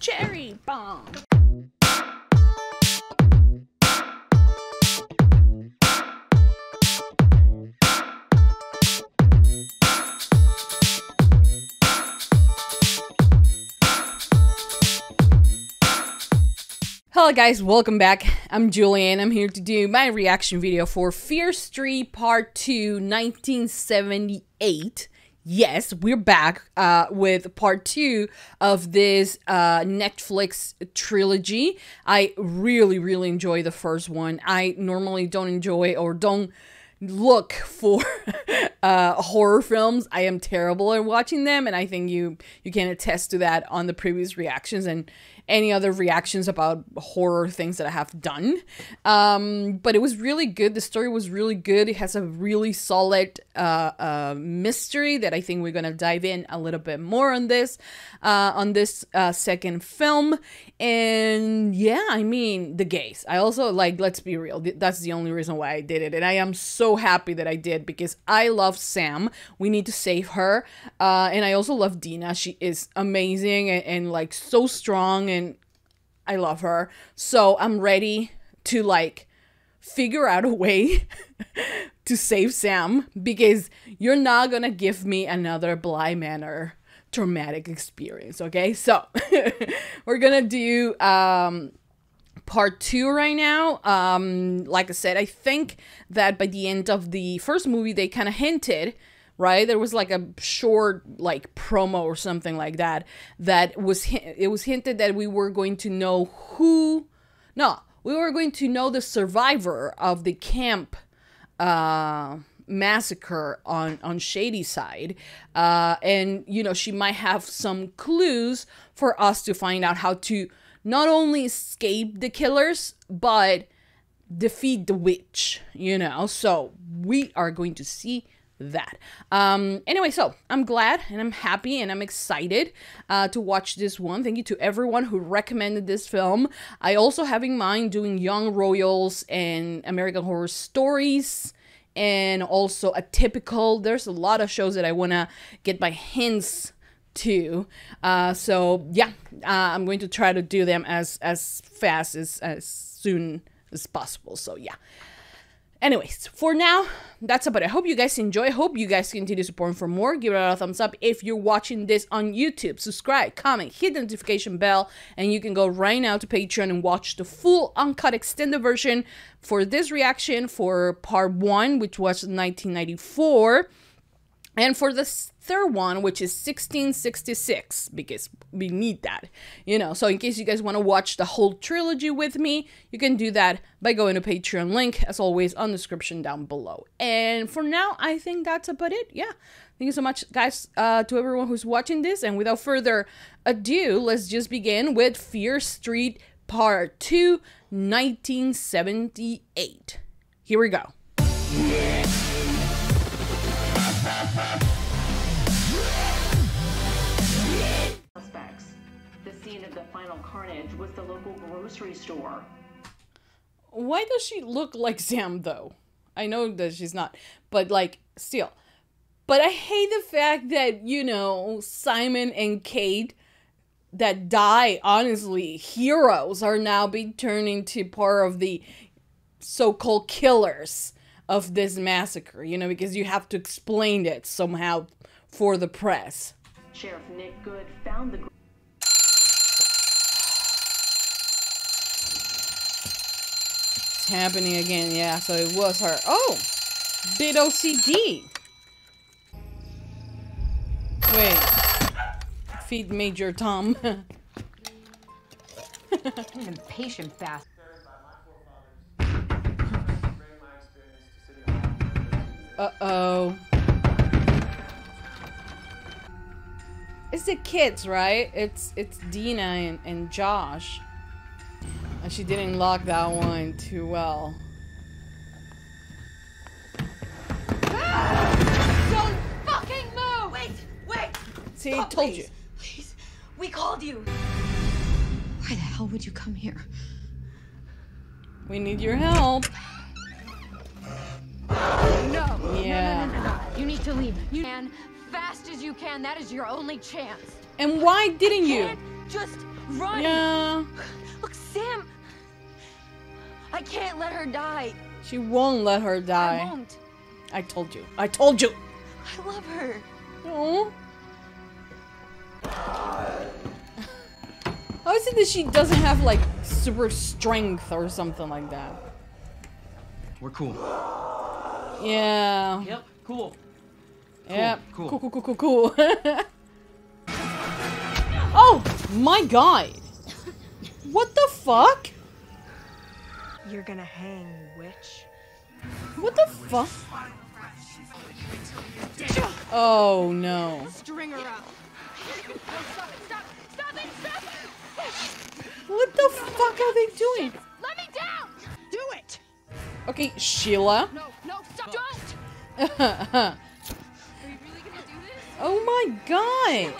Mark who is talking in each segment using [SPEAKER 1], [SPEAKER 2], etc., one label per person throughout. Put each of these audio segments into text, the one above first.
[SPEAKER 1] Cherry bomb. Hello guys, welcome back. I'm Julian. I'm here to do my reaction video for Fear Street Part 2 1978. Yes, we're back uh, with part two of this uh, Netflix trilogy. I really, really enjoy the first one. I normally don't enjoy or don't look for uh, horror films. I am terrible at watching them, and I think you you can attest to that on the previous reactions and any other reactions about horror things that I have done. Um, but it was really good. The story was really good. It has a really solid uh, uh, mystery that I think we're gonna dive in a little bit more on this uh, on this uh, second film. And yeah, I mean the gays. I also like. Let's be real. That's the only reason why I did it, and I am so happy that I did because I love Sam. We need to save her, uh, and I also love Dina. She is amazing and, and like so strong and I love her. So I'm ready to like figure out a way to save Sam because you're not gonna give me another Bly Manor traumatic experience, okay? So we're gonna do um part two right now. Um, like I said, I think that by the end of the first movie, they kind of hinted right? There was like a short like promo or something like that that was it was hinted that we were going to know who no we were going to know the survivor of the camp uh massacre on on Shadyside uh and you know she might have some clues for us to find out how to not only escape the killers but defeat the witch you know? So we are going to see that. Um, anyway, so I'm glad and I'm happy and I'm excited uh, to watch this one. Thank you to everyone who recommended this film. I also have in mind doing Young Royals and American Horror Stories and also Atypical. There's a lot of shows that I want to get my hands to. Uh, so yeah, uh, I'm going to try to do them as as fast as as soon as possible. So yeah. Anyways, for now, that's about it. I hope you guys enjoy. I hope you guys continue supporting for more. Give it a thumbs up if you're watching this on YouTube. Subscribe, comment, hit the notification bell, and you can go right now to Patreon and watch the full uncut extended version for this reaction for part one, which was 1994. And for the third one, which is 1666, because we need that, you know. So, in case you guys want to watch the whole trilogy with me, you can do that by going to Patreon link, as always, on the description down below. And for now, I think that's about it. Yeah. Thank you so much, guys, uh, to everyone who's watching this. And without further ado, let's just begin with Fear Street Part 2, 1978. Here we go.
[SPEAKER 2] Suspects. The scene of the final carnage was the local grocery store.
[SPEAKER 1] Why does she look like Sam though? I know that she's not, but like still. But I hate the fact that, you know, Simon and Kate that die, honestly, heroes are now being turned into part of the so-called killers of this massacre, you know, because you have to explain it somehow for the press.
[SPEAKER 2] Sheriff Nick Goode found the.
[SPEAKER 1] It's happening again, yeah, so it was her. Oh! Bit OCD! Wait. Feed Major Tom.
[SPEAKER 3] impatient bastard.
[SPEAKER 1] Uh-oh. It's the kids, right? It's it's Dina and, and Josh. And she didn't lock that one too well.
[SPEAKER 3] Don't fucking move!
[SPEAKER 4] Wait, wait!
[SPEAKER 1] See, I
[SPEAKER 4] Stop,
[SPEAKER 1] told
[SPEAKER 4] please.
[SPEAKER 1] you.
[SPEAKER 4] Please, we called you.
[SPEAKER 3] Why the hell would you come here?
[SPEAKER 1] We need your help.
[SPEAKER 3] You need to leave. You can fast as you can. That is your only chance.
[SPEAKER 1] And why didn't you?
[SPEAKER 4] Can't just run.
[SPEAKER 1] Yeah.
[SPEAKER 4] Look, Sam. I can't let her die.
[SPEAKER 1] She won't let her die.
[SPEAKER 4] I
[SPEAKER 1] die.
[SPEAKER 4] won't.
[SPEAKER 1] I told you. I told you.
[SPEAKER 4] I love her.
[SPEAKER 1] Oh. How is it that she doesn't have like super strength or something like that?
[SPEAKER 5] We're cool.
[SPEAKER 1] Yeah.
[SPEAKER 5] Yep, cool.
[SPEAKER 1] Yeah.
[SPEAKER 5] cool.
[SPEAKER 1] Cool, cool, cool, cool, cool. oh my god. What the fuck?
[SPEAKER 6] You're gonna hang, witch.
[SPEAKER 1] What the fuck? Oh no.
[SPEAKER 6] String her up.
[SPEAKER 4] Stop it! Stop! Stop it! Stop it!
[SPEAKER 1] What the fuck are they doing?
[SPEAKER 4] Let me down!
[SPEAKER 6] Do it!
[SPEAKER 1] Okay, Sheila.
[SPEAKER 4] No! No! Stop! Don't! do this?
[SPEAKER 1] my god.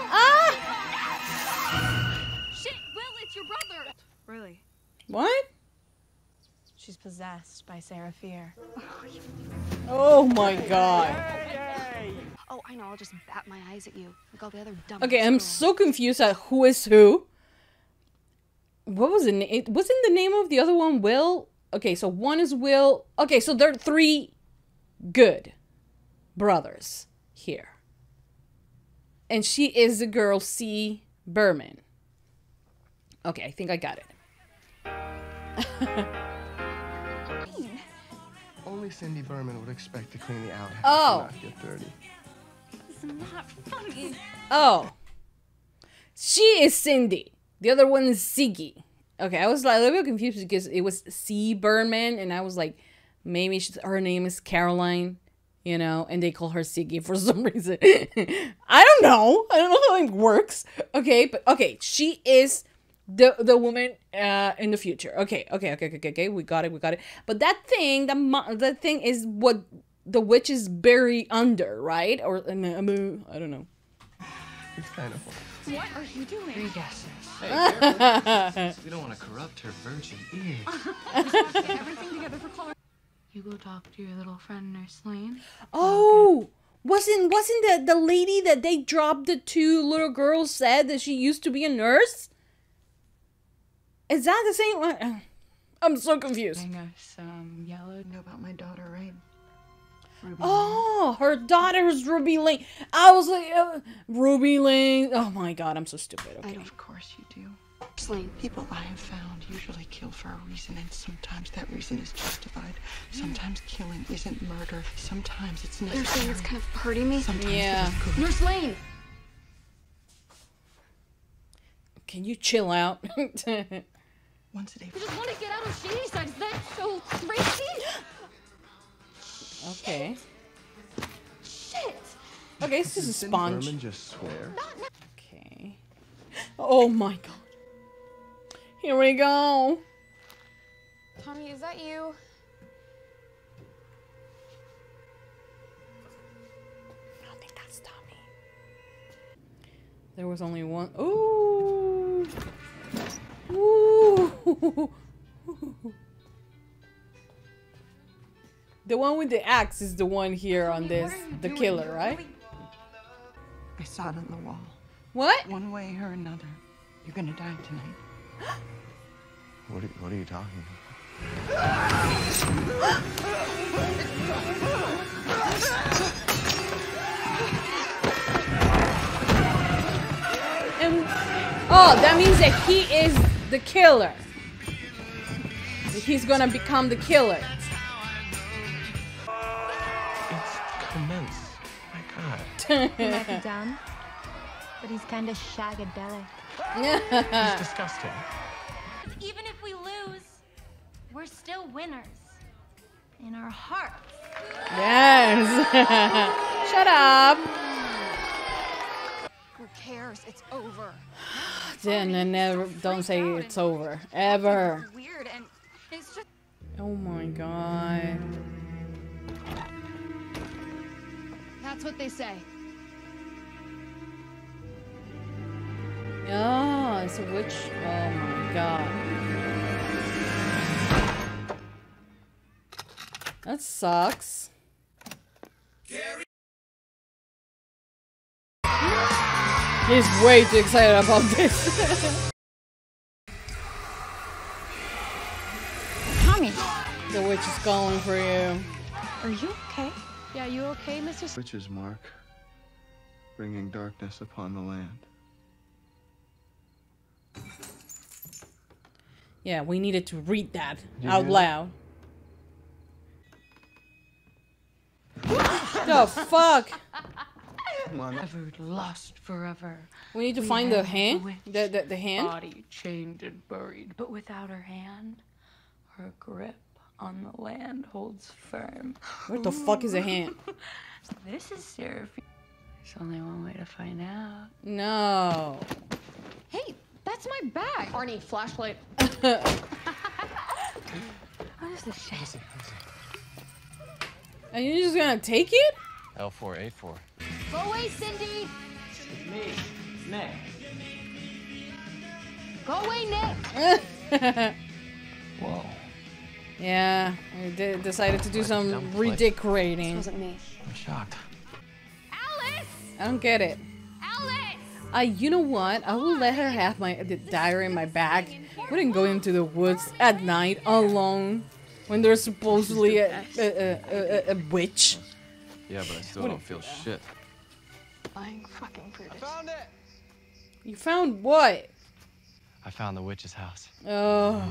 [SPEAKER 1] Ah!
[SPEAKER 4] Shit! Will, it's your brother.
[SPEAKER 6] Really?
[SPEAKER 1] What?
[SPEAKER 6] She's possessed by Sarah Fier.
[SPEAKER 1] Oh my god.
[SPEAKER 7] Oh, I know. I'll just bat my eyes at you like all the other dumb.
[SPEAKER 1] Okay, I'm so confused at who is who. What was the name? Wasn't the name of the other one Will. Okay, so one is Will. Okay, so there are three good brothers here, and she is the girl C. Berman. Okay, I think I got it.
[SPEAKER 8] Only Cindy Berman would expect to clean the outhouse
[SPEAKER 1] Oh.
[SPEAKER 8] and not get dirty.
[SPEAKER 7] It's not funny.
[SPEAKER 1] Oh, she is Cindy. The other one is Ziggy. Okay, I was like a little bit confused because it was C. Berman, and I was like, maybe she's, her name is Caroline, you know, and they call her Ziggy for some reason. I don't know. I don't know how it works. Okay, but okay, she is the the woman uh in the future. Okay, okay, okay, okay, okay, okay. We got it. We got it. But that thing, the mo- that thing is what the witch is buried under, right? Or I don't know.
[SPEAKER 8] It's kind of fun.
[SPEAKER 7] What are you doing?
[SPEAKER 5] Hey, careful. we don't want to corrupt her virgin ears.
[SPEAKER 7] Everything together for Chloe. You go talk to your little friend Nurse Lane.
[SPEAKER 1] Oh, wasn't wasn't the the lady that they dropped the two little girls said that she used to be a nurse? Is that the same one? I'm so confused.
[SPEAKER 7] Bring us some yellow. Know about my daughter, right? Ruby.
[SPEAKER 1] Oh, her daughter's Ruby Lane. I was like, uh, Ruby Lane. Oh my god, I'm so stupid. Okay.
[SPEAKER 7] don't. Of course you do.
[SPEAKER 9] Slain people I have found usually kill for a reason, and sometimes that reason is justified. Sometimes killing isn't murder. Sometimes it's
[SPEAKER 7] Nurse Lane,
[SPEAKER 9] necessary.
[SPEAKER 7] it's kind of hurting me.
[SPEAKER 9] Sometimes
[SPEAKER 1] Yeah.
[SPEAKER 9] it is good.
[SPEAKER 7] Nurse Lane.
[SPEAKER 1] Can you chill out?
[SPEAKER 9] Once a day.
[SPEAKER 4] I just want to get out of Shadyside. Is that so crazy?
[SPEAKER 1] okay.
[SPEAKER 4] Shit!
[SPEAKER 1] Okay, this is a
[SPEAKER 8] Did Cindy
[SPEAKER 1] sponge.
[SPEAKER 8] Just swear?
[SPEAKER 1] Okay. Oh my god. Here we go.
[SPEAKER 3] Tommy, is that you?
[SPEAKER 1] I don't think that's Tommy. There was only one. Ooh. Ooh. The one with the axe is the one here on this, the killer, right?
[SPEAKER 9] I saw it on the wall.
[SPEAKER 1] What?
[SPEAKER 9] One way or another, you're gonna die tonight.
[SPEAKER 8] What are, what are you talking about?
[SPEAKER 1] And oh, that means that he is the killer. He's gonna become the killer.
[SPEAKER 8] It's commence. My God.
[SPEAKER 3] He might be dumb, but he's kind of shagadelic.
[SPEAKER 8] He's disgusting.
[SPEAKER 4] We're winners. In our hearts.
[SPEAKER 1] yes. Shut up.
[SPEAKER 7] Who cares? It's over.
[SPEAKER 1] Then and never don't say it's over ever.
[SPEAKER 7] Weird and it's just.
[SPEAKER 1] Oh my god.
[SPEAKER 7] That's what they say.
[SPEAKER 1] Oh, it's a witch. Oh my god. That sucks. He's way too excited about this.
[SPEAKER 6] Tommy,
[SPEAKER 1] the witch is calling for you.
[SPEAKER 6] are you okay? Yeah, you okay, Mr.
[SPEAKER 8] Witch's mark, bringing darkness upon the land.
[SPEAKER 1] Yeah, we needed to read that
[SPEAKER 8] You
[SPEAKER 1] out loud. The fuck?
[SPEAKER 8] Come on.
[SPEAKER 7] Ever lost forever.
[SPEAKER 1] We need to
[SPEAKER 7] We
[SPEAKER 1] find the hand. The, the the hand.
[SPEAKER 7] Body chained and buried, but without her hand, her grip on the land holds firm.
[SPEAKER 1] Where the fuck is the hand?
[SPEAKER 7] This is Sarah Fier. There's only one way to find out.
[SPEAKER 1] No.
[SPEAKER 6] Hey, that's my bag. Arnie, flashlight.
[SPEAKER 7] What is this shit?
[SPEAKER 1] And you're just gonna take it?
[SPEAKER 8] L4A4.
[SPEAKER 3] Go away, Cindy.
[SPEAKER 5] It's Me. Nick.
[SPEAKER 3] Go away, Nick.
[SPEAKER 8] Whoa.
[SPEAKER 1] yeah, I did, decided to do some
[SPEAKER 8] dumb play.
[SPEAKER 1] redecorating.
[SPEAKER 6] Wasn't me.
[SPEAKER 8] I'm shocked.
[SPEAKER 3] Alice.
[SPEAKER 1] I don't get it.
[SPEAKER 3] Alice.
[SPEAKER 1] Uh, you know what? I will let her have my the diary in my bag. Wouldn't go into the woods at night alone when there's supposedly a, a, a, a, a witch.
[SPEAKER 8] Yeah, but I still don't feel shit.
[SPEAKER 6] Lying fucking Brutus.
[SPEAKER 1] You found what?
[SPEAKER 8] I found the witch's house.
[SPEAKER 1] Oh.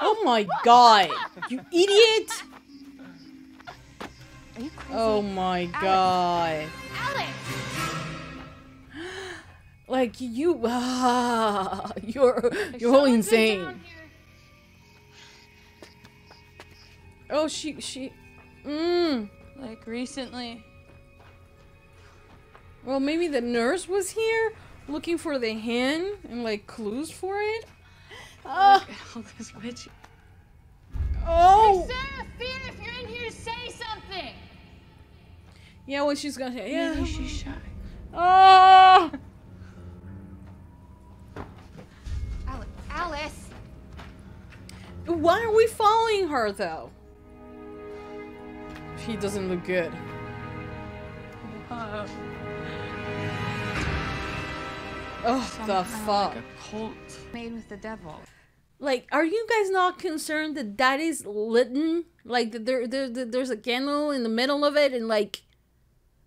[SPEAKER 1] oh my god! You idiot!
[SPEAKER 6] Are you crazy?
[SPEAKER 1] Oh my god.
[SPEAKER 3] Alice.
[SPEAKER 1] Like you, ah, you're you're all insane. Oh, she she, mm.
[SPEAKER 7] Like recently.
[SPEAKER 1] Well, maybe the nurse was here looking for the hen and like clues for it. Ah,
[SPEAKER 7] All this witch.
[SPEAKER 1] oh,
[SPEAKER 3] Sarah Fier, if you're in here, say something.
[SPEAKER 1] yeah. What she's gonna say? Yeah.
[SPEAKER 7] Maybe she's shy.
[SPEAKER 1] Oh, why are we following her though? She doesn't look good.
[SPEAKER 7] Uh, wow.
[SPEAKER 1] Oh, the fuck.
[SPEAKER 7] Like a cult.
[SPEAKER 6] Made with the devil.
[SPEAKER 1] Like, are you guys not concerned that that is litten? Like, that there, there, there- there's a candle in the middle of it, and like,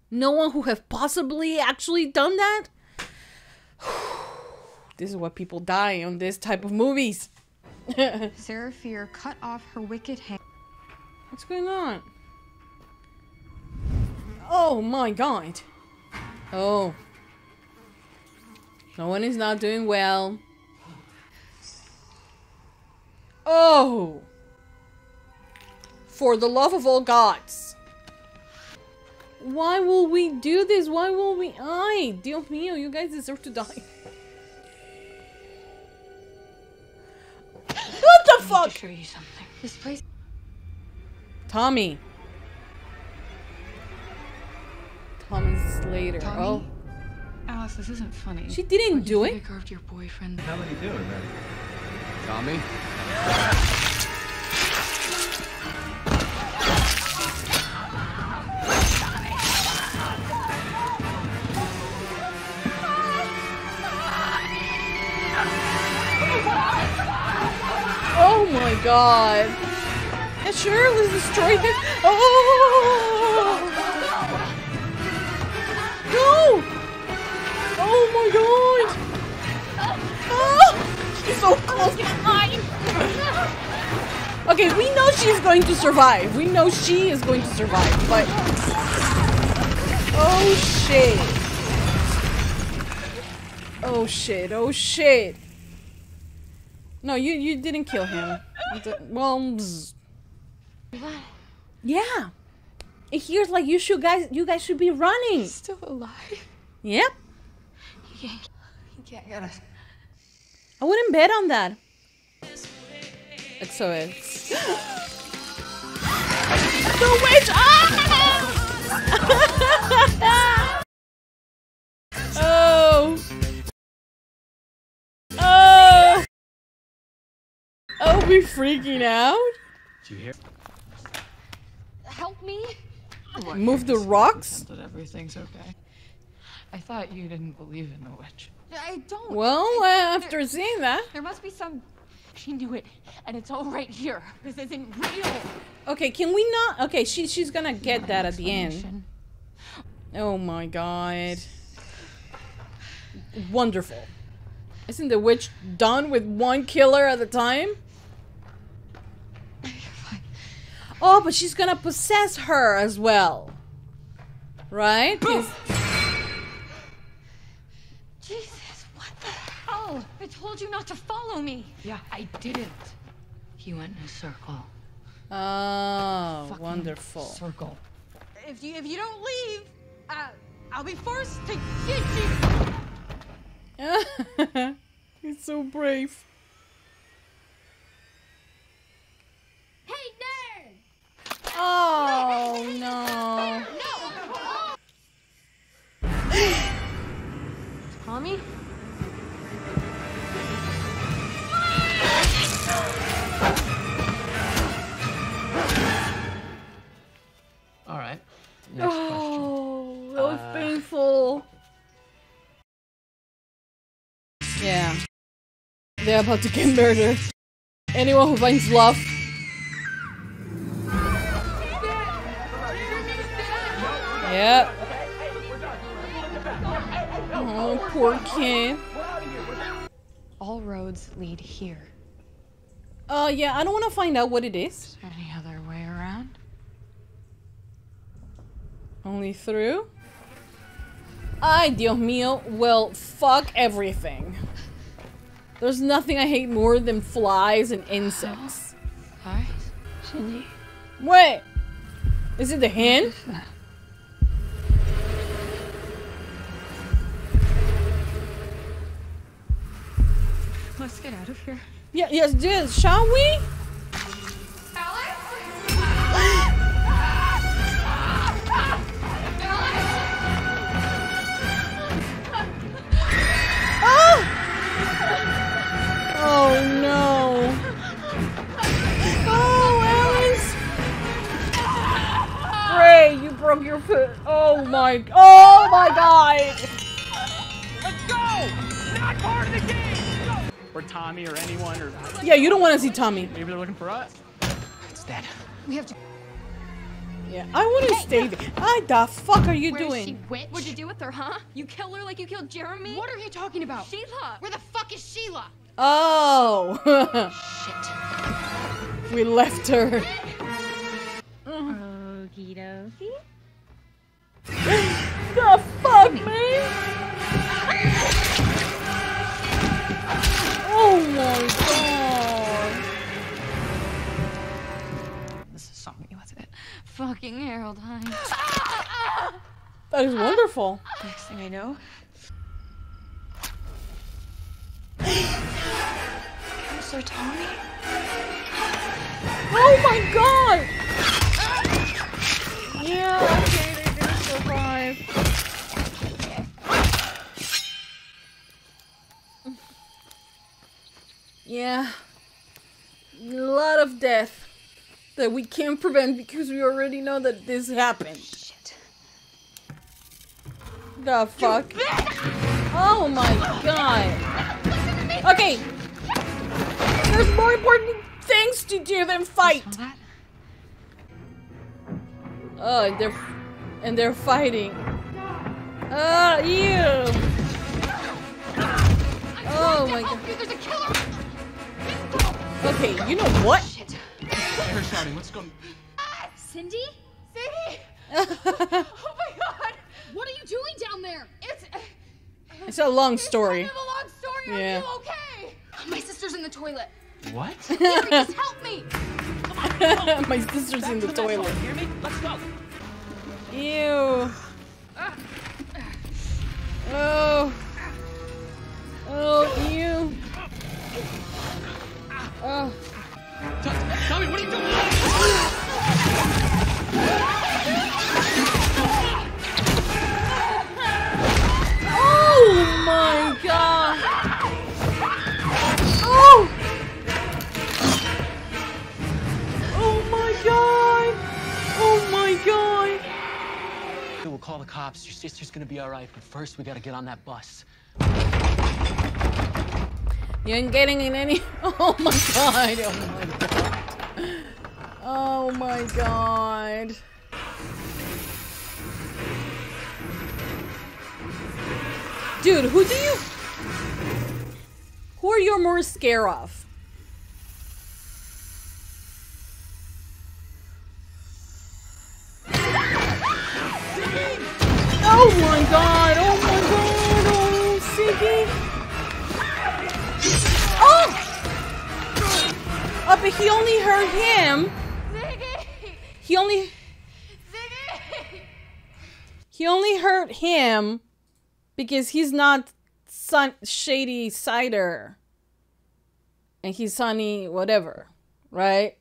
[SPEAKER 1] no one who have possibly actually done that. this is what people die on this type of movies.
[SPEAKER 6] Sarah Fier cut off her wicked hand.
[SPEAKER 1] What's going on? Oh my god. Oh. No one is not doing well. Oh. For the love of all gods. Why will we do this? Why will we? I, Dios mío, you guys deserve to die. What the
[SPEAKER 7] To
[SPEAKER 1] fuck?
[SPEAKER 7] show you something.
[SPEAKER 6] This place.
[SPEAKER 1] Tommy. Tommy Slater.
[SPEAKER 7] Tommy?
[SPEAKER 1] Oh,
[SPEAKER 7] Alice, this isn't funny.
[SPEAKER 1] she didn't
[SPEAKER 7] Why'd you
[SPEAKER 1] do
[SPEAKER 7] think
[SPEAKER 1] it.
[SPEAKER 7] I carved your boyfriend.
[SPEAKER 5] How many doing then?
[SPEAKER 8] Tommy?
[SPEAKER 1] My god. Yeah, sure, let's destroy this. Oh! No! Oh my god! Ah! She's so close. Okay, we know she's going to survive. We know she is going to survive, but. Oh shit. Oh shit, oh shit. No, you you didn't kill him. Well, yeah. It hears like you should guys you guys should be running.
[SPEAKER 7] Still alive.
[SPEAKER 1] Yep.
[SPEAKER 7] He can't get us.
[SPEAKER 1] I wouldn't bet on that. It's so it's the witch. Ah! Oh, we freaking out.
[SPEAKER 5] Did you hear?
[SPEAKER 3] Help me.
[SPEAKER 9] What,
[SPEAKER 1] Move the rocks?
[SPEAKER 9] That everything's okay. I thought you didn't believe in the witch.
[SPEAKER 6] I don't.
[SPEAKER 1] Well, uh, after seeing that.
[SPEAKER 6] There must be some.
[SPEAKER 7] She knew it, and it's all right here. This isn't real.
[SPEAKER 1] Okay, can we not? Okay, she, she's gonna get that at the end. Oh my god. Wonderful. Isn't the witch done with one killer at a time? Oh, but she's gonna possess her as well. Right? 'Cause-
[SPEAKER 7] Jesus, what the hell? I told you not to follow me.
[SPEAKER 9] Yeah, I didn't. He went in a circle.
[SPEAKER 1] Oh,
[SPEAKER 9] Fucking
[SPEAKER 1] wonderful.
[SPEAKER 9] Circle.
[SPEAKER 6] If you if you don't leave, uh, I'll be forced to get you.
[SPEAKER 1] He's so brave.
[SPEAKER 4] Hey, nerd!
[SPEAKER 1] Oh no.
[SPEAKER 6] Tommy.
[SPEAKER 5] All right. Next oh, question.
[SPEAKER 1] Oh, that was uh, painful. Yeah. They're about to get murdered. Anyone who finds love. Yep. Oh, poor kid.
[SPEAKER 6] All roads lead here.
[SPEAKER 1] Uh, yeah, I don't want to find out what it is.
[SPEAKER 9] Any other way around?
[SPEAKER 1] Only through? Ay, Dios mío. Well, fuck everything. There's nothing I hate more than flies and insects.
[SPEAKER 9] Hi, Cindy.
[SPEAKER 1] Wait! Is it the hen?
[SPEAKER 6] Let's get out of here.
[SPEAKER 1] Yeah, yes, yes, shall we? Ah! Oh no! Oh, Alice! Ray, you broke your foot. Oh my! Oh my God!
[SPEAKER 5] Or Tommy or anyone or
[SPEAKER 1] Yeah, you don't want to see Tommy.
[SPEAKER 5] maybe they're looking for us. It's dead.
[SPEAKER 6] We have to.
[SPEAKER 1] Yeah, I want to stay there. What the fuck are you
[SPEAKER 4] Where is
[SPEAKER 1] doing?
[SPEAKER 4] she, witch? What'd you do with her, huh? You kill her like you killed Jeremy?
[SPEAKER 6] What are you talking about?
[SPEAKER 4] Sheila! Where the fuck is Sheila?
[SPEAKER 1] Oh,
[SPEAKER 4] Shit.
[SPEAKER 1] we left her.
[SPEAKER 4] Okie dokie.
[SPEAKER 1] the fuck, man? Oh my god.
[SPEAKER 9] This is something with it.
[SPEAKER 7] Fucking Harold Hines.
[SPEAKER 1] That is wonderful.
[SPEAKER 9] Next thing I know, Counselor Tommy.
[SPEAKER 1] Oh my god. Yeah, Yeah. A lot of death that we can't prevent because we already know that this happened.
[SPEAKER 9] Shit.
[SPEAKER 1] The fuck? Oh my god. Okay. There's more important things to do than fight. Oh, and they're and they're fighting. Ah, ew. Oh my god.
[SPEAKER 4] There's a killer!
[SPEAKER 1] Okay, you know what?
[SPEAKER 5] They're shouting. Let's go.
[SPEAKER 4] Ah,
[SPEAKER 6] Cindy?
[SPEAKER 1] Cindy!
[SPEAKER 6] Oh my god!
[SPEAKER 4] What are you doing down there?
[SPEAKER 6] It's uh, it's
[SPEAKER 1] a long story.
[SPEAKER 6] kind of a long story.
[SPEAKER 1] Yeah.
[SPEAKER 6] Are you okay?
[SPEAKER 4] My sister's in the toilet.
[SPEAKER 5] What?
[SPEAKER 4] Gary, just help me!
[SPEAKER 1] My sister's in the toilet.
[SPEAKER 5] Hear me? Let's go.
[SPEAKER 1] Ew. Oh. Oh, ew. Oh.
[SPEAKER 5] Tommy, what are you doing?
[SPEAKER 1] Oh my god! Oh! Oh my god! Oh my god!
[SPEAKER 5] We'll call the cops. Your sister's gonna be all right, but first we gotta get on that bus.
[SPEAKER 1] You ain't getting in any. Oh my god! Oh my god! Oh my god! Dude, who do you? Who are you more scared of? Oh my god! Oh my god! Oh, Ziggy! Oh, but he only hurt him. He only. He only hurt him because he's not sun shady cider. And he's sunny whatever, right?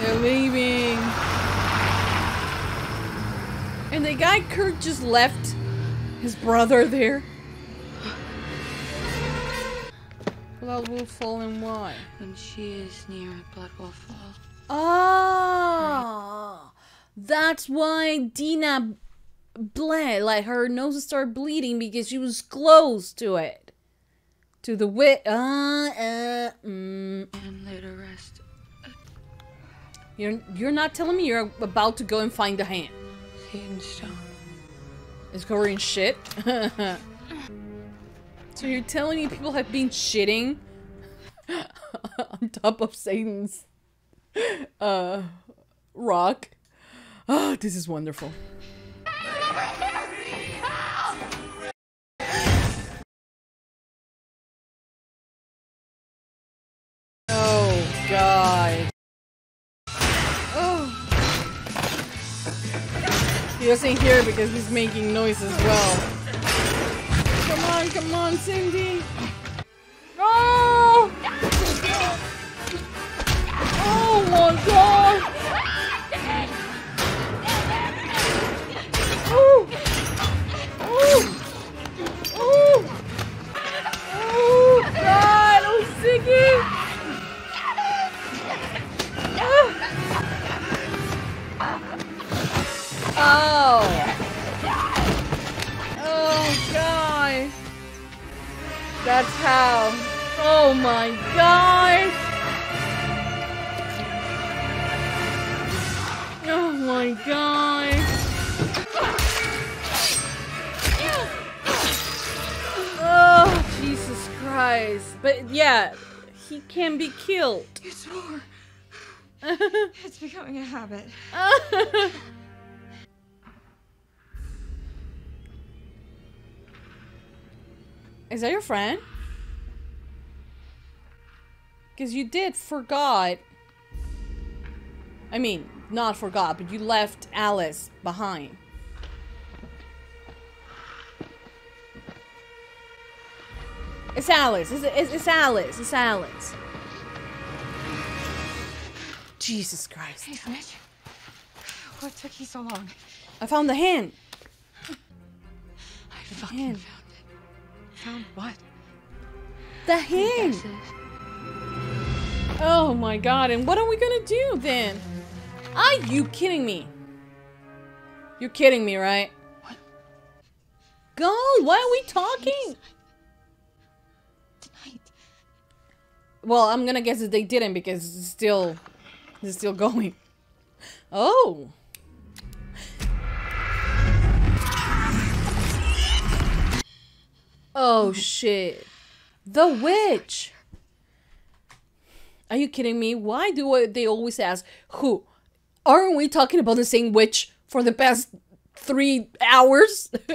[SPEAKER 1] They're leaving. And the guy Kurt just left his brother there. Blood will fall and why?
[SPEAKER 7] When she is near, blood will fall.
[SPEAKER 1] Oh, that's why Dina bled. Like her nose started bleeding because she was close to it, to the wit. Uh, uh, mm.
[SPEAKER 7] And laid arrest.
[SPEAKER 1] You're you're not telling me you're about to go and find the hand.
[SPEAKER 7] Satan's stone.
[SPEAKER 1] It's covered in shit. so you're telling me people have been shitting on top of Satan's uh rock? Oh, this is wonderful. Oh god. Oh. He doesn't hear because he's making noise as well. Come on, come on, Cindy. Oh! Oh my god! Oh! Oh! Oh! Oh god! Oh That's how. Oh my god! Oh my god! Oh Jesus Christ! But yeah, he can be killed.
[SPEAKER 6] It's more. It's becoming a habit.
[SPEAKER 1] Is that your friend? Because you did forgot. I mean, not forgot, but you left Alice behind. It's Alice. It's, it's, it's Alice. It's Alice. Jesus Christ.
[SPEAKER 6] Hey, Mitch. What took you so long?
[SPEAKER 1] I found the hand.
[SPEAKER 6] I fucking
[SPEAKER 1] hand.
[SPEAKER 6] found. Found what?
[SPEAKER 1] The hand. Oh my god, and what are we gonna do then? Are you kidding me? You're kidding me, right?
[SPEAKER 6] What?
[SPEAKER 1] Go! Why are we talking?
[SPEAKER 6] Tonight.
[SPEAKER 1] Well, I'm gonna guess that they didn't because it's still it's still going. Oh. Oh shit. The witch. Are you kidding me? Why do they always ask who? Aren't we talking about the same witch for the past three hours?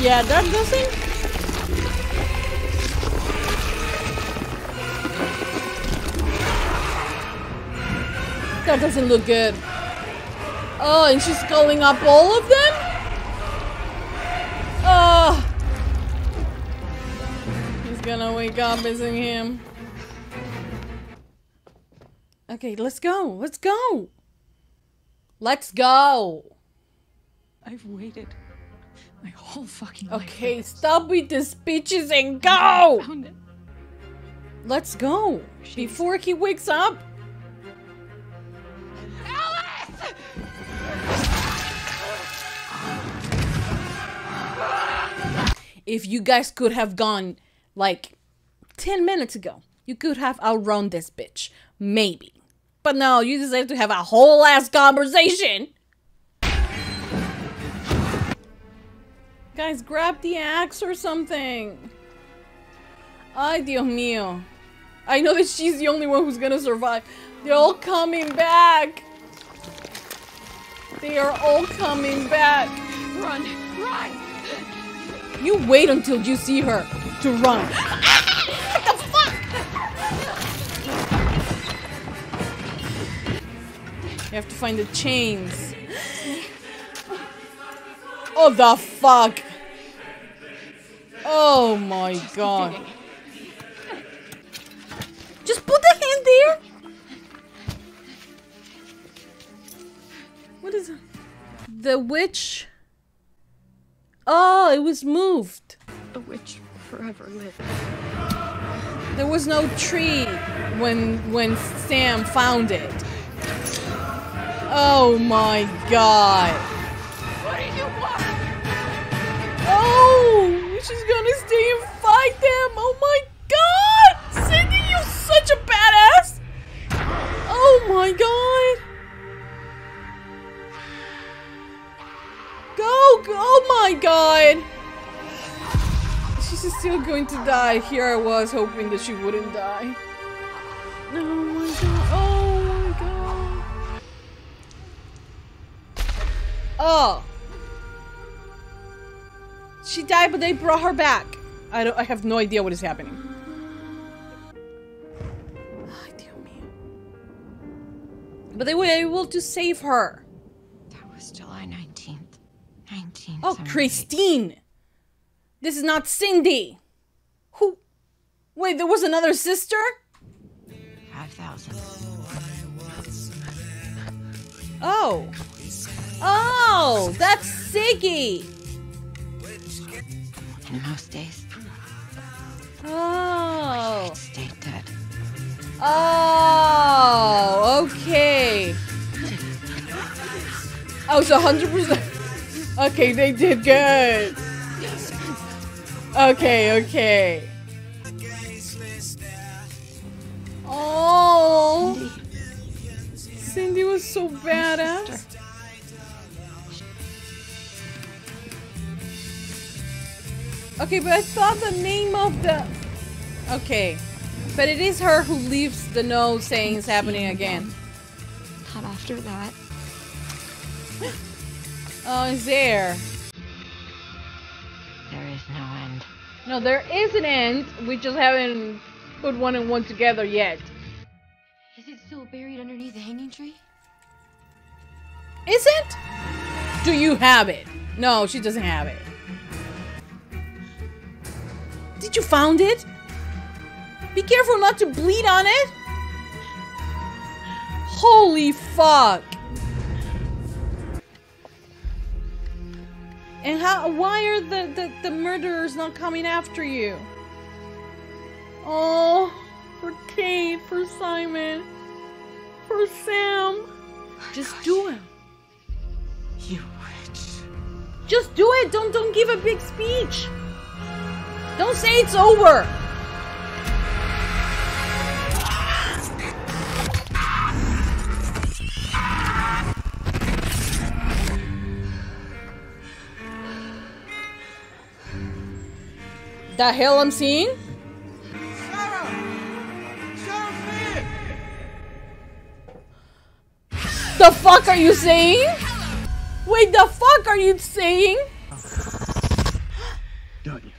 [SPEAKER 1] yeah, that doesn't. That doesn't look good. Oh, and she's calling up all of them? Oh. He's gonna wake up, isn't him? Okay, let's go. Let's go. Let's go.
[SPEAKER 6] I've waited my whole fucking life.
[SPEAKER 1] Okay, stop with the speeches and go. Let's go before he wakes up. If you guys could have gone like 10 minutes ago, you could have outrun this bitch. Maybe. But no, you decided to have a whole ass conversation. Guys, grab the axe or something. Ay, Dios mío. I know that she's the only one who's gonna survive. They're all coming back. They are all coming back.
[SPEAKER 6] Run, run!
[SPEAKER 1] You wait until you see her to run. what the fuck? You have to find the chains. Oh, the fuck. Oh my god. Just put the hand there. What is it? The witch. Oh, it was moved.
[SPEAKER 6] The witch forever lived.
[SPEAKER 1] There was no tree when when Sam found it. Oh my god.
[SPEAKER 6] What do you want?
[SPEAKER 1] Oh, she's gonna stay and fight them. Oh my god. Cindy, you're such a badass. Oh my god. Go, go, oh my god. She's still going to die. Here I was hoping that she wouldn't die. No! Oh my god. Oh my god. Oh. She died, but they brought her back. I don't. I have no idea what is happening. Ay, Dios mío. But they were able to save her.
[SPEAKER 9] That was July 19th. 19.
[SPEAKER 1] Oh, Christine. This is not Cindy. Who? Wait, there was another sister?
[SPEAKER 9] 5,000.
[SPEAKER 1] Oh. Oh, that's Ziggy.
[SPEAKER 9] In most days,
[SPEAKER 1] Oh.
[SPEAKER 9] stay dead.
[SPEAKER 1] Oh, okay. Oh, so 100%. Okay, they did good. Okay, okay. Oh. Cindy was so badass. Okay, but I thought the name of the. Okay. But it is her who leaves the note saying it's happening again.
[SPEAKER 9] Not after that.
[SPEAKER 1] Oh, it's there.
[SPEAKER 9] There is no end.
[SPEAKER 1] No, there is an end. We just haven't put one and one together yet.
[SPEAKER 3] Is it still buried underneath the hanging tree?
[SPEAKER 1] Is it? Do you have it? No, she doesn't have it. Did you found it? Be careful not to bleed on it. Holy fuck. And how why are the, the, the murderers not coming after you? Oh, for Kate, for Simon, for Sam. Just do it.
[SPEAKER 9] You witch.
[SPEAKER 1] Just do it. Don't don't give a big speech. Don't say it's over. The hell I'm seeing? The fuck are you saying? Wait, the fuck are you saying?
[SPEAKER 8] Don't you?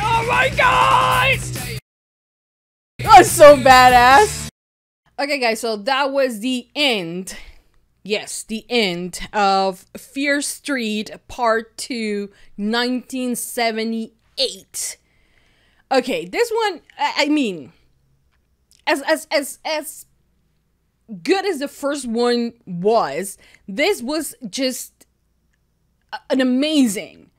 [SPEAKER 1] Oh my god! That's so badass. Okay, guys, so that was the end. Yes, the end of Fear Street Part 2, 1978. Okay, this one, I mean, as as as as good as the first one was, this was just an amazing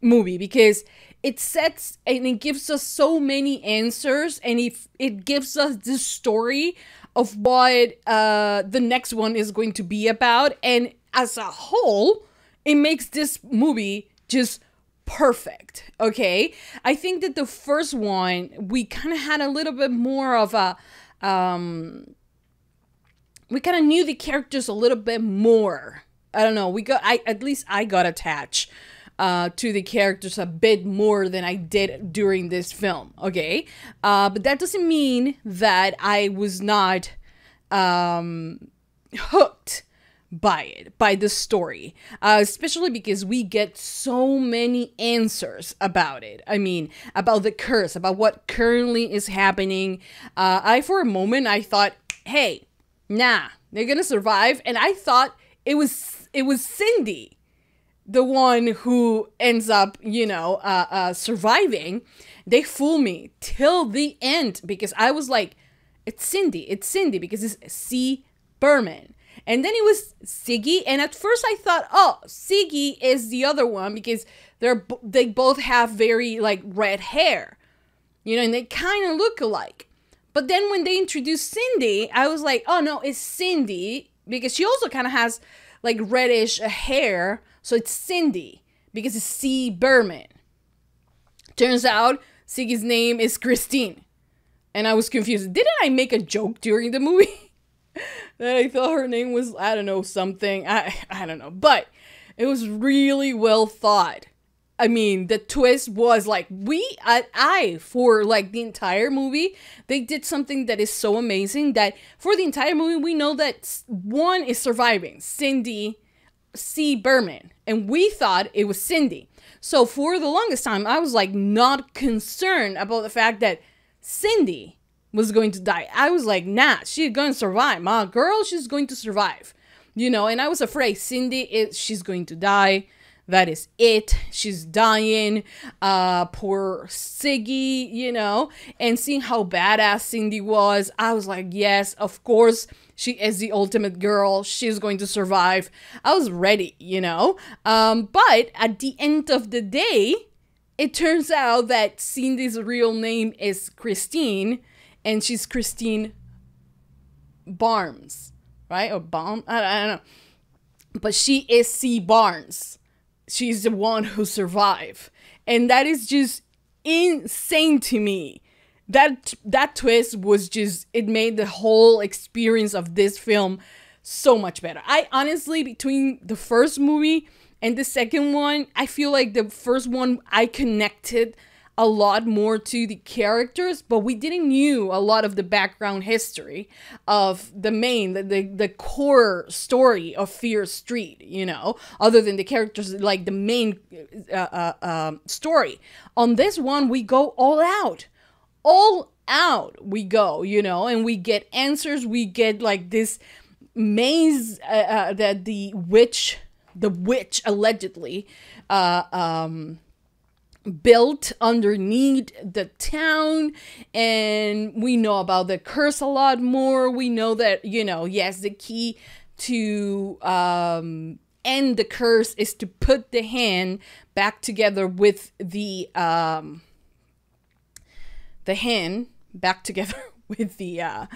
[SPEAKER 1] movie because it sets and it gives us so many answers and it, it gives us this story of what uh, the next one is going to be about. And as a whole, it makes this movie just perfect. Okay. I think that the first one, we kind of had a little bit more of a. Um, we kind of knew the characters a little bit more. I don't know. We got I at least I got attached uh, to the characters a bit more than I did during this film. Okay, uh, but that doesn't mean that I was not um, hooked by it, by the story, uh, especially because we get so many answers about it. I mean, about the curse, about what currently is happening. Uh, I, for a moment, I thought, hey, nah, they're gonna survive, and I thought it was it was Cindy, the one who ends up, you know, uh, uh, surviving. They fool me till the end because I was like, it's Cindy, it's Cindy because it's C. Berman. And then it was Ziggy, and at first I thought, oh, Ziggy is the other one because they're they both have very like red hair, you know, and they kind of look alike. But then when they introduced Cindy, I was like, oh no, it's Cindy because she also kind of has like reddish hair, so it's Cindy because it's C. Berman. Turns out Ziggy's name is Christine, and I was confused. Didn't I make a joke during the movie? that I thought her name was I don't know something I I don't know but it was really well thought. I mean the twist was like we I, I for like the entire movie they did something that is so amazing that for the entire movie we know that one is surviving Cindy C Berman and we thought it was Cindy. So for the longest time I was like not concerned about the fact that Cindy was going to die. I was like, nah, she's going to survive. My girl, she's going to survive. You know, and I was afraid Cindy is she's going to die. That is it. She's dying. Uh poor Ziggy, you know. And seeing how badass Cindy was, I was like, yes, of course, she is the ultimate girl. She's going to survive. I was ready, you know. Um, but at the end of the day, it turns out that Cindy's real name is Christine and she's Christine Barnes, right? Or Baum? I, I don't know. But she is C. Barnes. She's the one who survived. And that is just insane to me. That that twist was just it made the whole experience of this film so much better. I honestly between the first movie and the second one, I feel like the first one I connected a lot more to the characters, but we didn't knew a lot of the background history of the main, the, the, the core story of Fear Street, you know, other than the characters, like the main uh, uh, uh, story. On this one, we go all out. All out we go, you know, and we get answers. We get like this maze uh, uh, that the witch, the witch allegedly, uh, um, built underneath the town and we know about the curse a lot more. We know that you know yes the key to um end the curse is to put the hand back together with the um the hand back together with the uh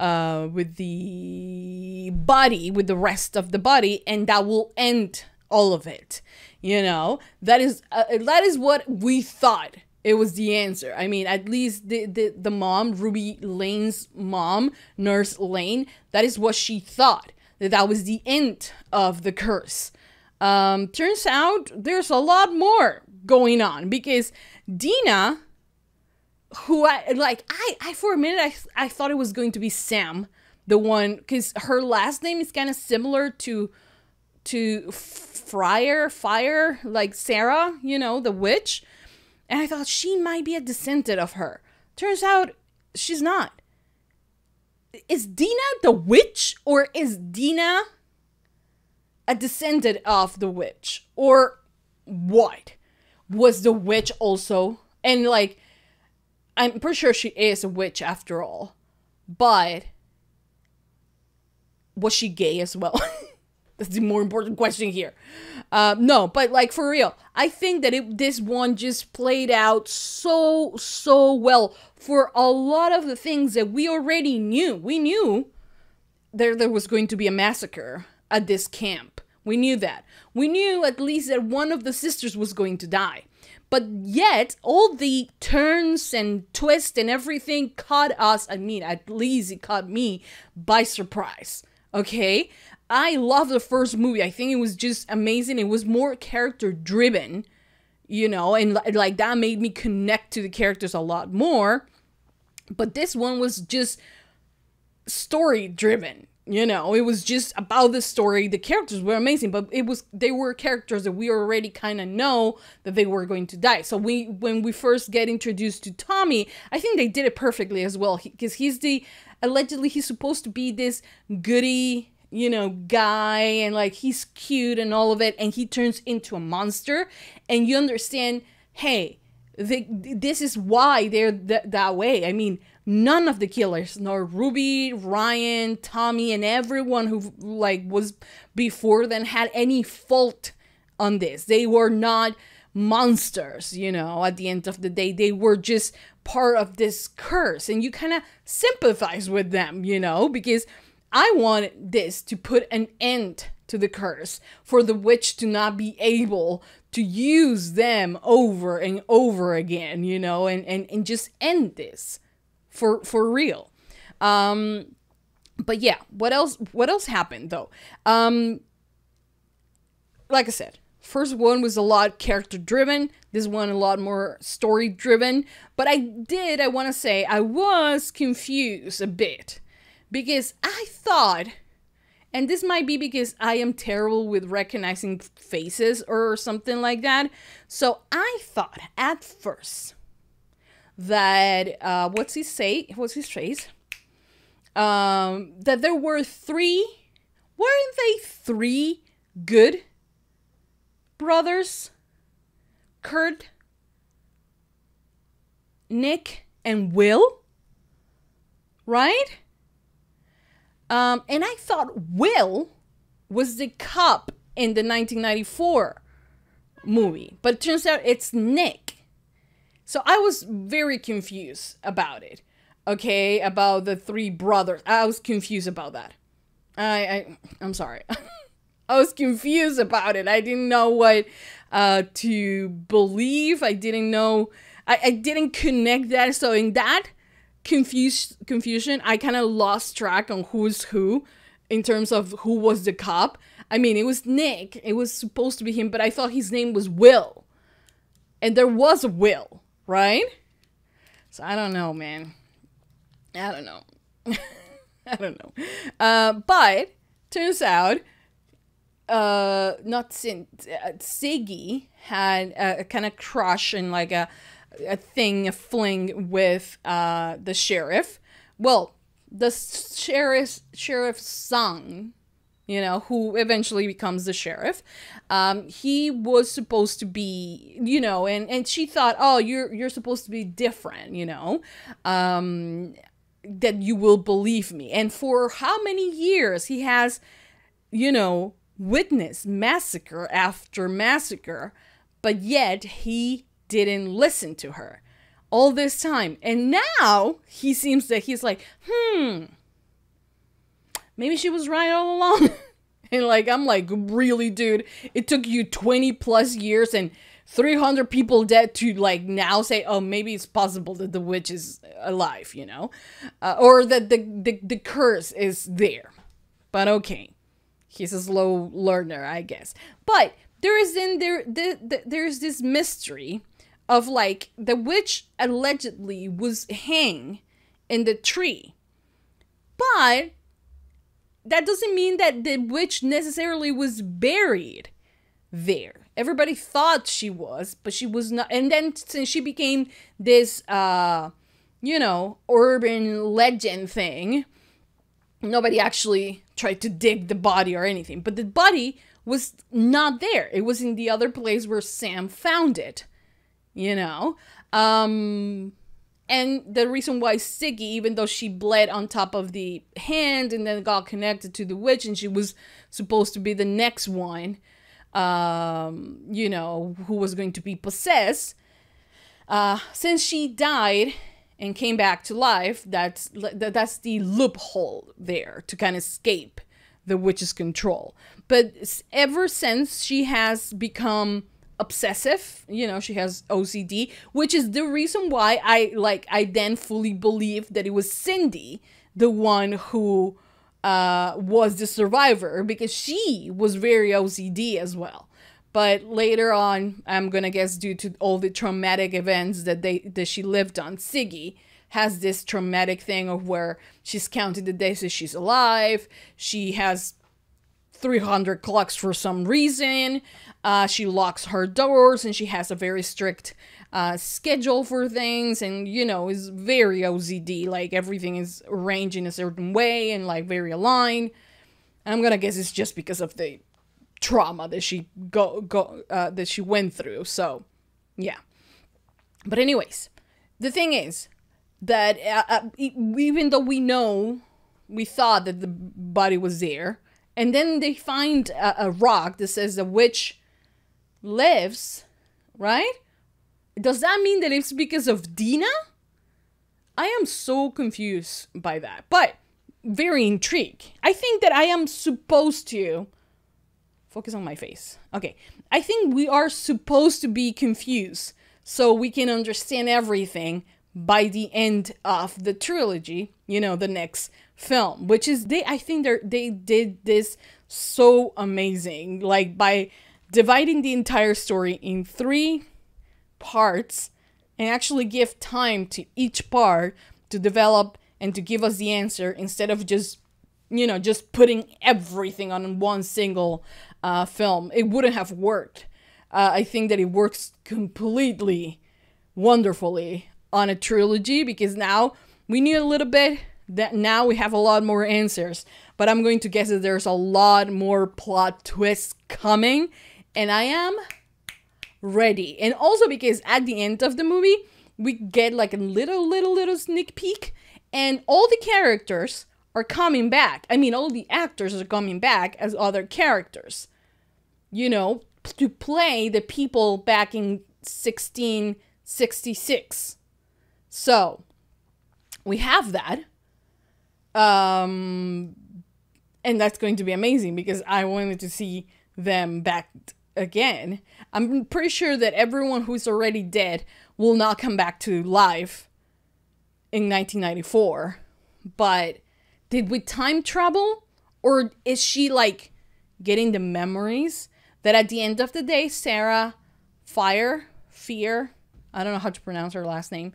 [SPEAKER 1] uh with the body with the rest of the body and that will end all of it you know? That is uh, that is what we thought it was the answer. I mean at least the, the the mom ruby lane's mom nurse lane that is what she thought. That that was the end of the curse. Um turns out there's a lot more going on because Deena who i like i i for a minute i, I thought it was going to be sam the one because her last name is kind of similar to to Friar, Fire, like Sarah, you know, the witch. And I thought she might be a descendant of her. Turns out she's not. Is Deena the witch or is Deena a descendant of the witch? Or what? Was the witch also? And like, I'm pretty sure she is a witch after all. But was she gay as well? That's the more important question here. Uh, no, but like for real, I think that it, this one just played out so so well for a lot of the things that we already knew. We knew there there was going to be a massacre at this camp. We knew that. We knew at least that one of the sisters was going to die. But yet, all the turns and twists and everything caught us, I mean, at least it caught me by surprise. Okay? I love the first movie. I think it was just amazing. It was more character driven, you know, and like that made me connect to the characters a lot more. But this one was just story driven you know it was just about the story the characters were amazing but it was they were characters that we already kind of know that they were going to die so we when we first get introduced to tommy i think they did it perfectly as well because he, he's the allegedly he's supposed to be this goody you know guy and like he's cute and all of it and he turns into a monster and you understand hey this is why they're th- that way. I mean none of the killers nor ruby ryan tommy and everyone who like was before then had any fault on this. They were not monsters you know at the end of the day. They were just part of this curse and you kind of sympathize with them you know because i want this to put an end to the curse for the witch to not be able to use them over and over again you know and and, and just end this for for real. Um, but yeah, what else? What else happened though? Um, like I said, first one was a lot character driven. This one a lot more story driven. But I did, I want to say, I was confused a bit because I thought. And this might be because I am terrible with recognizing faces or something like that. So I thought at first that uh, what's he say? What's his face? Um, that there were three. Weren't they three Goode brothers? Kurt, Nick, and Will. Right? Um, and I thought Will was the cop in the 1994 movie, but it turns out it's Nick. So I was very confused about it. Okay, about the three brothers. I was confused about that. I, I I'm sorry. I was confused about it. I didn't know what uh, to believe. I didn't know. I, I didn't connect that. So in that confused confusion, I kind of lost track on who's who in terms of who was the cop. I mean, it was Nick. It was supposed to be him, but I thought his name was Will. And there was a Will right? So I don't know, man. I don't know. I don't know. Uh, but turns out, uh, not Sin- uh, Ziggy had a, a kind of crush and like a a thing, a fling with uh the sheriff. Well, the sheriff sheriff's son you know, who eventually becomes the sheriff. Um, he was supposed to be, you know, and and she thought, oh, you're you're supposed to be different, you know, um, that you will believe me. And for how many years he has, you know, witnessed massacre after massacre, but yet he didn't listen to her all this time. And now he seems that he's like, hmm maybe she was right all along. and like, I'm like, really, dude, it took you 20 plus years and 300 people dead to like now say, oh, maybe it's possible that the witch is alive, you know? Uh, or that the, the, the curse is there. But okay. He's a slow learner, I guess. But there is in there, the, the, there's this mystery of like the witch allegedly was hang in the tree. But that doesn't mean that the witch necessarily was buried there. Everybody thought she was, but she was not. And then since she became this, uh, you know, urban legend thing, nobody actually tried to dig the body or anything. But the body was not there. It was in the other place where Sam found it. You know, um, and the reason why Ziggy, even though she bled on top of the hand and then got connected to the witch, and she was supposed to be the next one, um, you know, who was going to be possessed, uh, since she died and came back to life, that's that's the loophole there to kind of escape the witch's control. But ever since she has become obsessive you know she has ocd which is the reason why i like i then fully believe that it was cindy the one who uh was the survivor because she was very ocd as well. But later on i'm gonna guess due to all the traumatic events that they that she lived on Ziggy has this traumatic thing of where she's counting the days that she's alive. She has 300 clocks for some reason uh, she locks her doors and she has a very strict uh, schedule for things and, you know, is very OCD. Like everything is arranged in a certain way and like very aligned. And I'm gonna guess it's just because of the trauma that she go go uh, that she went through. So, yeah. But anyways, the thing is that uh, uh, even though we know, we thought that the body was there, and then they find a, a rock that says the witch lives, right? Does that mean that it's because of Deena? I am so confused by that, but very intrigued. I think that I am supposed to focus on my face. Okay, I think we are supposed to be confused so we can understand everything by the end of the trilogy, you know, the next film, which is they I think they they did this so amazing. Like by dividing the entire story in three parts and actually give time to each part to develop and to give us the answer instead of just you know just putting everything on one single uh, film. It wouldn't have worked. Uh, i think that it works completely wonderfully on a trilogy because now we knew a little bit that now we have a lot more answers but i'm going to guess that there's a lot more plot twists coming and I am ready. And also because at the end of the movie, we get like a little, little, little sneak peek, and all the characters are coming back. I mean, all the actors are coming back as other characters, you know, to play the people back in 1666. So, we have that. Um, and that's going to be amazing because I wanted to see them back again, I'm pretty sure that everyone who's already dead will not come back to life in 1994. But did we time travel? Or is she like getting the memories that at the end of the day, Sarah Fire, Fear, I don't know how to pronounce her last name,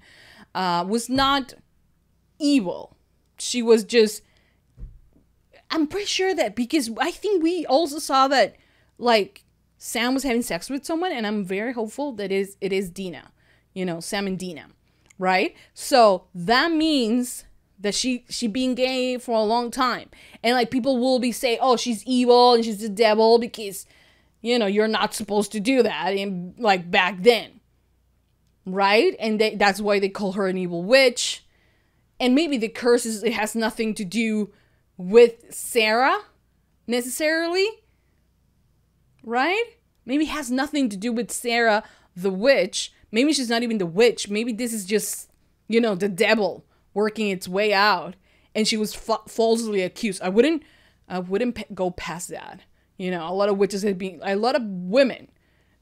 [SPEAKER 1] uh, was not evil. She was just. I'm pretty sure that because I think we also saw that, like, Sam was having sex with someone, and I'm very hopeful that is it is Deena. You know, Sam and Deena, right? So that means that she she been gay for a long time, and like people will be saying, oh, she's evil and she's the devil because, you know, you're not supposed to do that in like back then, right? And they, that's why they call her an evil witch, and maybe the curse is, it has nothing to do with Sarah necessarily right? Maybe it has nothing to do with Sarah the witch. Maybe she's not even the witch. Maybe this is just, you know, the devil working its way out and she was fa- falsely accused. I wouldn't I wouldn't go past that. You know, a lot of witches have been a lot of women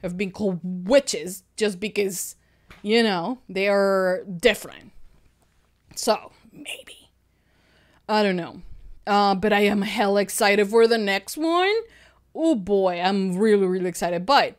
[SPEAKER 1] have been called witches just because, you know, they are different. So, maybe. I don't know. Uh, but I am hell excited for the next one oh boy, I'm really, really excited. But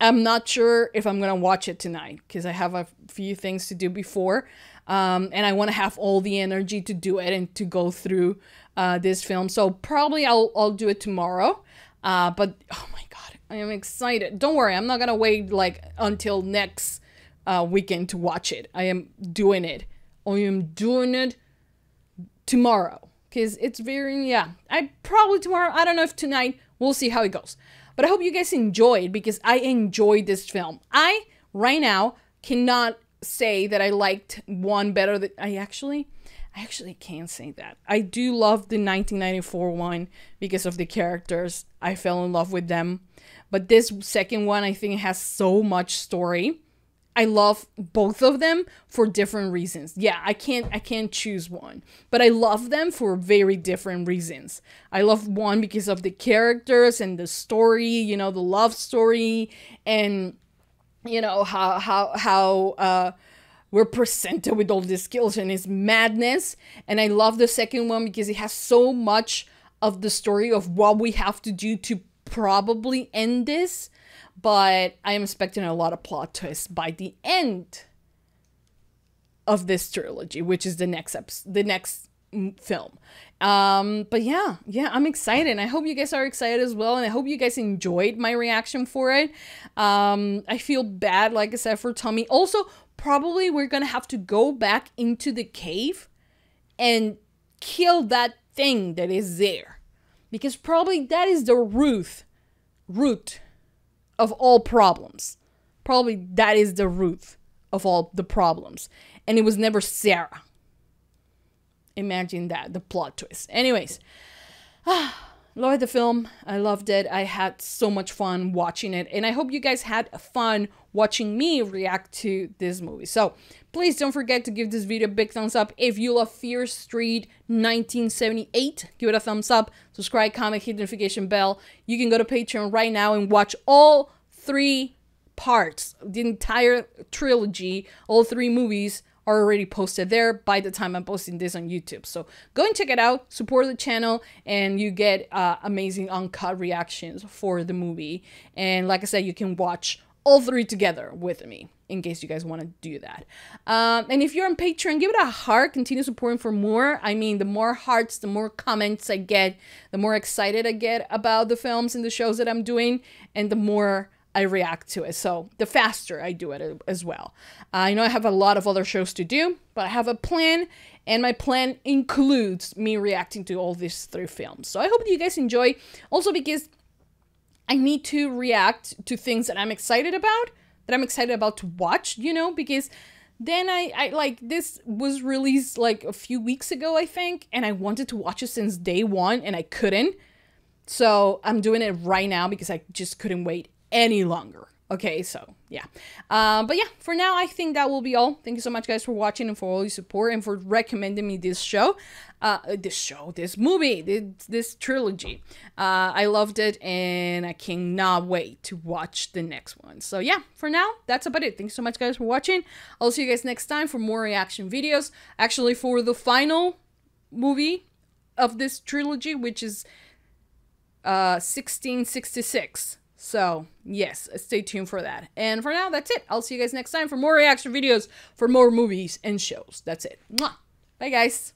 [SPEAKER 1] I'm not sure if I'm gonna watch it tonight because I have a few things to do before, um, and I want to have all the energy to do it and to go through uh, this film. So probably I'll I'll do it tomorrow. Uh, but oh my god, I am excited. Don't worry, I'm not gonna wait like until next uh, weekend to watch it. I am doing it. I am doing it tomorrow because it's very yeah. I probably tomorrow. I don't know if tonight We'll see how it goes. But I hope you guys enjoyed because I enjoyed this film. I, right now, cannot say that I liked one better than I actually I actually can't say that. I do love the 1994 one because of the characters. I fell in love with them. But this second one I think has so much story. I love both of them for different reasons. Yeah, I can't I can't choose one, but I love them for very different reasons. I love one because of the characters and the story, you know, the love story and you know how how how uh we're presented with all these skills and it's madness. And I love the second one because it has so much of the story of what we have to do to probably end this. But I am expecting a lot of plot twists by the end of this trilogy, which is the next episode, the next film. Um, but yeah, yeah, I'm excited. I hope you guys are excited as well, and I hope you guys enjoyed my reaction for it. Um, I feel bad, like I said, for Tommy. Also, probably we're gonna have to go back into the cave and kill that thing that is there, because probably that is the root, root of all problems. Probably that is the root of all the problems, and it was never Sarah. Imagine that the plot twist. Anyways ah. Loved the film. I loved it. I had so much fun watching it and i hope you guys had fun watching me react to this movie. So please don't forget to give this video a big thumbs up. If you love fear street 1978 give it a thumbs up. Subscribe comment hit the notification bell. You can go to patreon right now and watch all three parts the entire trilogy all three movies are already posted there by the time I'm posting this on YouTube. So go and check it out, support the channel, and you get uh, amazing uncut reactions for the movie. And like I said, you can watch all three together with me in case you guys want to do that. Um, and if you're on Patreon, give it a heart. Continue supporting for more. I mean, the more hearts, the more comments I get, the more excited I get about the films and the shows that I'm doing, and the more I react to it. So the faster I do it uh, as well. I know I have a lot of other shows to do, but I have a plan, and my plan includes me reacting to all these three films. So I hope you guys enjoy. Also, because I need to react to things that I'm excited about, that I'm excited about to watch, you know, because then I, I like this was released like a few weeks ago, I think, and I wanted to watch it since day one and I couldn't. So I'm doing it right now because I just couldn't wait any longer. Okay, so yeah. Um, but yeah, for now, I think that will be all. Thank you so much, guys, for watching and for all your support and for recommending me this show, uh, this show, this movie, this, this trilogy. Uh, I loved it and I cannot wait to watch the next one. So yeah, for now, that's about it. Thank you so much, guys, for watching. I'll see you guys next time for more reaction videos. Actually, for the final movie of this trilogy, which is uh, 1666. So, yes, stay tuned for that. And for now, that's it. I'll see you guys next time for more reaction videos for more movies and shows. That's it. Mwah. Bye, guys.